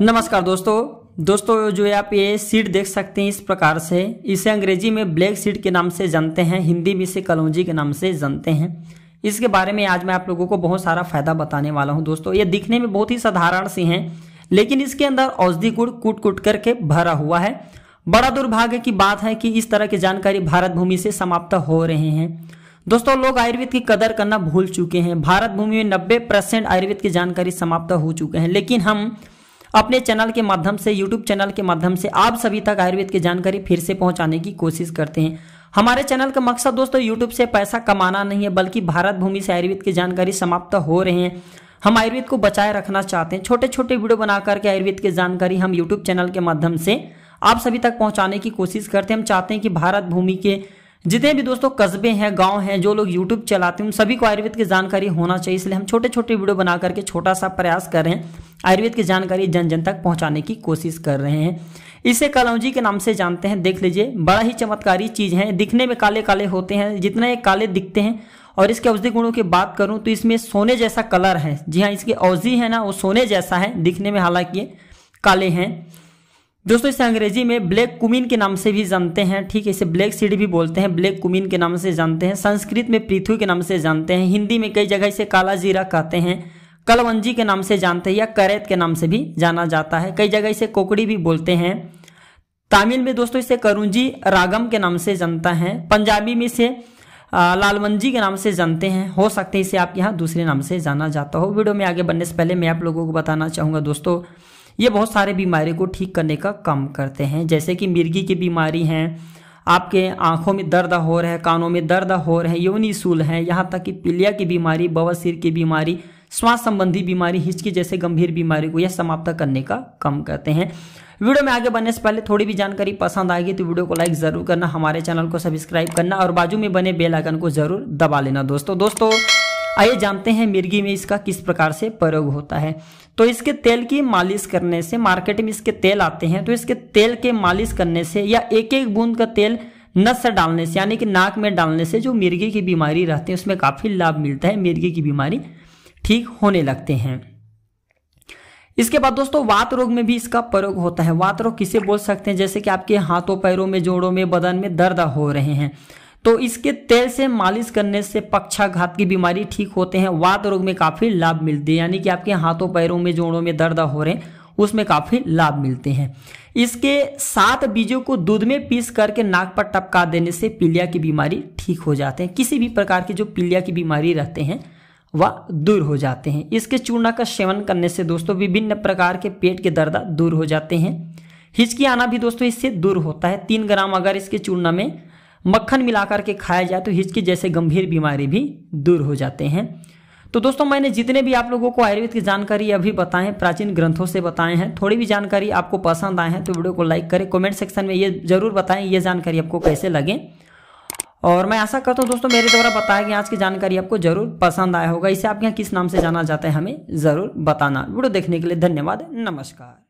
नमस्कार दोस्तों। दोस्तों, जो आप ये सीड देख सकते हैं इस प्रकार से, इसे अंग्रेज़ी में ब्लैक सीड के नाम से जानते हैं, हिंदी में इसे कलौजी के नाम से जानते हैं। इसके बारे में आज मैं आप लोगों को बहुत सारा फ़ायदा बताने वाला हूँ दोस्तों। ये दिखने में बहुत ही साधारण सी हैं, लेकिन इसके अंदर औषधि गुड़ कूट कूट करके भरा हुआ है। बड़ा दुर्भाग्य की बात है कि इस तरह की जानकारी भारत भूमि से समाप्त हो रहे हैं। दोस्तों, लोग आयुर्वेद की कदर करना भूल चुके हैं। भारत भूमि में 90 परसेंट आयुर्वेद की जानकारी समाप्त हो चुके हैं, लेकिन हम अपने चैनल के माध्यम से यूट्यूब चैनल के माध्यम से आप सभी तक आयुर्वेद की जानकारी फिर से पहुँचाने की कोशिश करते हैं। हमारे चैनल का मकसद दोस्तों यूट्यूब से पैसा कमाना नहीं है, बल्कि भारत भूमि से आयुर्वेद की जानकारी समाप्त हो रहे हैं। हम आयुर्वेद को बचाए रखना चाहते हैं। छोटे छोटे वीडियो बना करके आयुर्वेद की जानकारी हम यूट्यूब चैनल के माध्यम से आप सभी तक पहुँचाने की कोशिश करते हैं। हम चाहते हैं कि भारत भूमि के जितने भी दोस्तों कस्बे हैं, गाँव हैं, जो लोग यूट्यूब चलाते हैं, उन सभी को आयुर्वेद की जानकारी होना चाहिए, इसलिए हम छोटे छोटे वीडियो बना करके छोटा सा प्रयास कर रहे हैं। आयुर्वेद की जानकारी जन जन तक पहुँचाने की कोशिश कर रहे हैं। इसे कलौजी के नाम से जानते हैं, देख लीजिए। बड़ा ही चमत्कारी चीज़ है, दिखने में काले काले होते हैं, जितने काले दिखते हैं, और इसके औषधि गुणों की बात करूँ तो इसमें सोने जैसा कलर है। जी हाँ इसके औषधि है ना, वो सोने जैसा है, दिखने में हालाँकि काले हैं। दोस्तों, इसे अंग्रेज़ी में ब्लैक कुमिन के नाम से भी जानते हैं, ठीक है? इसे ब्लैक सीड भी बोलते हैं, ब्लैक कुमिन के नाम से जानते हैं, संस्कृत में पृथ्वी के नाम से जानते हैं, हिंदी में कई जगह इसे काला जीरा कहते हैं, कलवंजी के नाम से जानते हैं या करैत के नाम से भी जाना जाता है, कई जगह इसे कोकड़ी भी बोलते हैं। तमिल में दोस्तों, इसे करुंजी रागम के नाम से जानता है, पंजाबी में इसे लालमंजी के नाम से जानते हैं, हो सकते हैं इसे आप यहाँ दूसरे नाम से जाना जाता हो। वीडियो में आगे बढ़ने से पहले मैं आप लोगों को बताना चाहूँगा दोस्तों ये बहुत सारे बीमारी को ठीक करने का काम करते हैं। जैसे कि मिर्गी की बीमारी है, आपके आँखों में दर्द हो रहा है, कानों में दर्द हो रहे हैं योनिसूल है, यहाँ तक कि पीलिया की बीमारी बवासीर की बीमारी, श्वास संबंधी बीमारी, हिचकी जैसे गंभीर बीमारी को यह समाप्त करने का काम करते हैं। वीडियो में आगे बढ़ने से पहले थोड़ी भी जानकारी पसंद आएगी तो वीडियो को लाइक ज़रूर करना, हमारे चैनल को सब्सक्राइब करना और बाजू में बने बेल आइकन को ज़रूर दबा लेना दोस्तों। दोस्तों आइए जानते हैं मिर्गी में इसका किस प्रकार से प्रयोग होता है। तो इसके तेल की मालिश करने से मार्केट में इसके तेल आते हैं तो इसके तेल के मालिश करने से या एक एक बूंद का तेल नस डालने से, यानी कि नाक में डालने से जो मिर्गी की बीमारी रहती है, उसमें काफ़ी लाभ मिलता है, मिर्गी की बीमारी ठीक होने लगते हैं। इसके बाद दोस्तों, वात रोग में भी इसका प्रयोग होता है। वात रोग किसे बोल सकते हैं? जैसे कि आपके हाथों, पैरों में, जोड़ों में, बदन में दर्द हो रहे हैं। तो इसके तेल से मालिश करने से पक्षाघात की बीमारी ठीक होते हैं। वात रोग में काफ़ी लाभ मिलते हैं। यानी कि आपके हाथों, पैरों में, जोड़ों में दर्द हो रहे हैं, उसमें काफ़ी लाभ मिलते हैं। इसके सात बीजों को दूध में पीस करके नाक पर टपका देने से पीलिया की बीमारी ठीक हो जाते हैं। किसी भी प्रकार की जो पीलिया की बीमारी रहते हैं, वह दूर हो जाते हैं। इसके चूर्णा का सेवन करने से दोस्तों विभिन्न प्रकार के पेट के दर्द दूर हो जाते हैं। हिचकी आना भी दोस्तों इससे दूर होता है। तीन ग्राम अगर इसके चूर्णा में मक्खन मिलाकर के खाया जाए तो हिचकी जैसे गंभीर बीमारी भी दूर हो जाते हैं। तो दोस्तों, मैंने जितने भी आप लोगों को आयुर्वेद की जानकारी अभी बताए, प्राचीन ग्रंथों से बताए हैं, थोड़ी भी जानकारी आपको पसंद आए हैं तो वीडियो को लाइक करें, कमेंट सेक्शन में ये ज़रूर बताएँ ये जानकारी आपको कैसे लगे। और मैं आशा करता हूँ दोस्तों, मेरे द्वारा बताया गया आज की जानकारी आपको ज़रूर पसंद आया होगा। इसे आप यहाँ किस नाम से जाना जाता है हमें ज़रूर बताना। वीडियो देखने के लिए धन्यवाद, नमस्कार।